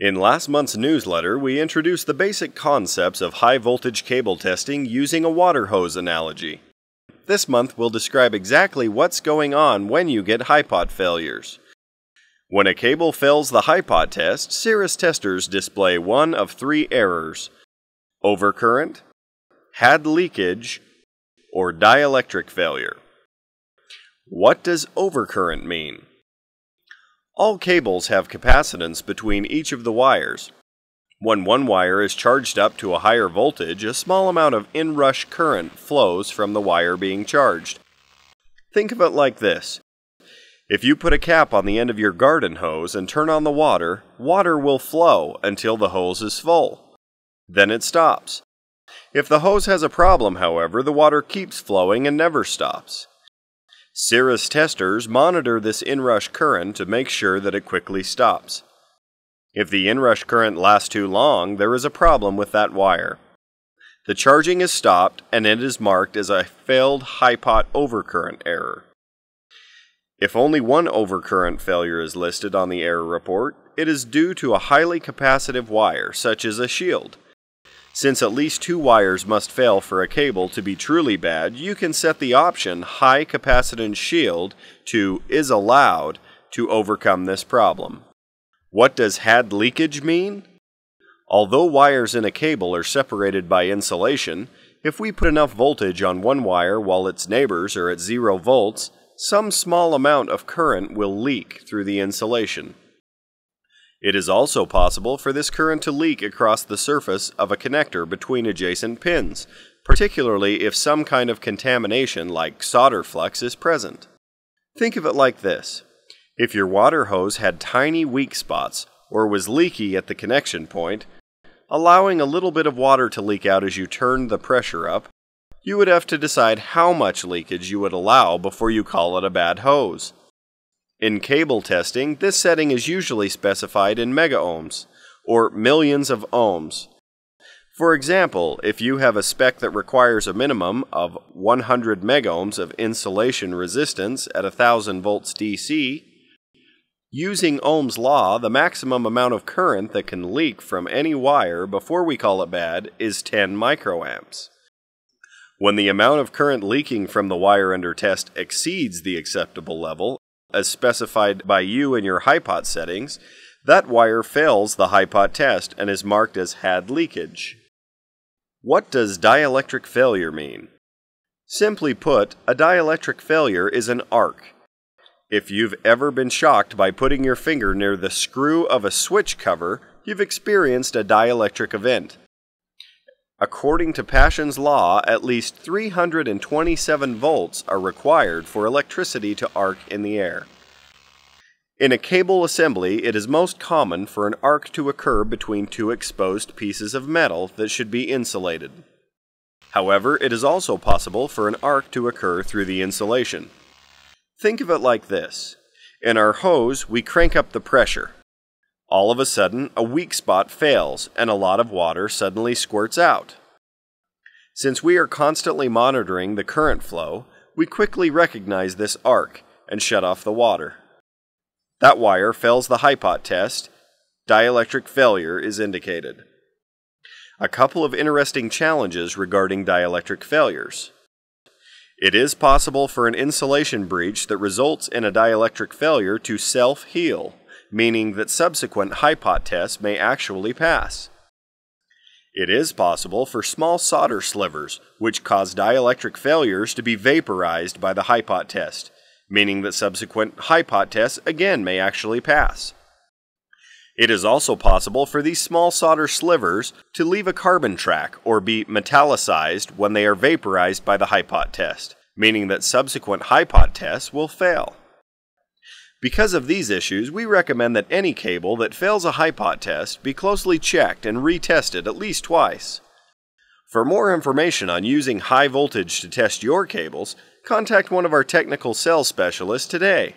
In last month's newsletter, we introduced the basic concepts of high voltage cable testing using a water hose analogy. This month, we'll describe exactly what's going on when you get hipot failures. When a cable fails the hipot test, Cirris testers display one of three errors overcurrent, had leakage, or dielectric failure. What does overcurrent mean? All cables have capacitance between each of the wires. When one wire is charged up to a higher voltage, a small amount of inrush current flows from the wire being charged. Think of it like this if you put a cap on the end of your garden hose and turn on the water, water will flow until the hose is full. Then it stops. If the hose has a problem, however, the water keeps flowing and never stops. Cirris testers monitor this inrush current to make sure that it quickly stops. If the inrush current lasts too long, there is a problem with that wire. The charging is stopped and it is marked as a failed hipot overcurrent error. If only one overcurrent failure is listed on the error report, it is due to a highly capacitive wire, such as a shield. Since at least two wires must fail for a cable to be truly bad, you can set the option High Capacitance Shield to Is Allowed to overcome this problem. What does had leakage mean? Although wires in a cable are separated by insulation, if we put enough voltage on one wire while its neighbors are at zero volts, some small amount of current will leak through the insulation. It is also possible for this current to leak across the surface of a connector between adjacent pins, particularly if some kind of contamination like solder flux is present. Think of it like this. If your water hose had tiny weak spots or was leaky at the connection point, allowing a little bit of water to leak out as you turned the pressure up you would have to decide how much leakage you would allow before you call it a bad hose. In cable testing, this setting is usually specified in megaohms, or millions of ohms. For example, if you have a spec that requires a minimum of 100 megohms of insulation resistance at 1000 volts DC, using Ohm's law, the maximum amount of current that can leak from any wire before we call it bad is 10 microamps. When the amount of current leaking from the wire under test exceeds the acceptable level, as specified by you in your hipot settings, that wire fails the hipot test and is marked as had leakage. What does dielectric failure mean? Simply put, a dielectric failure is an arc. If you've ever been shocked by putting your finger near the screw of a switch cover, you've experienced a dielectric event. According to Paschen's law, at least 327 volts are required for electricity to arc in the air. In a cable assembly, it is most common for an arc to occur between two exposed pieces of metal that should be insulated. However, it is also possible for an arc to occur through the insulation. Think of it like this. In our hose, we crank up the pressure. All of a sudden, a weak spot fails and a lot of water suddenly squirts out. Since we are constantly monitoring the current flow, we quickly recognize this arc and shut off the water. That wire fails the hipot test, dielectric failure is indicated. A couple of interesting challenges regarding dielectric failures. It is possible for an insulation breach that results in a dielectric failure to self heal meaning that subsequent hipot tests may actually pass. It is possible for small solder slivers, which cause dielectric failures, to be vaporized by the hipot test, meaning that subsequent hipot tests again may actually pass. It is also possible for these small solder slivers to leave a carbon track or be metallicized when they are vaporized by the hipot test, meaning that subsequent hipot tests will fail. Because of these issues, we recommend that any cable that fails a hipot test be closely checked and retested at least twice. For more information on using high voltage to test your cables, contact one of our technical sales specialists today.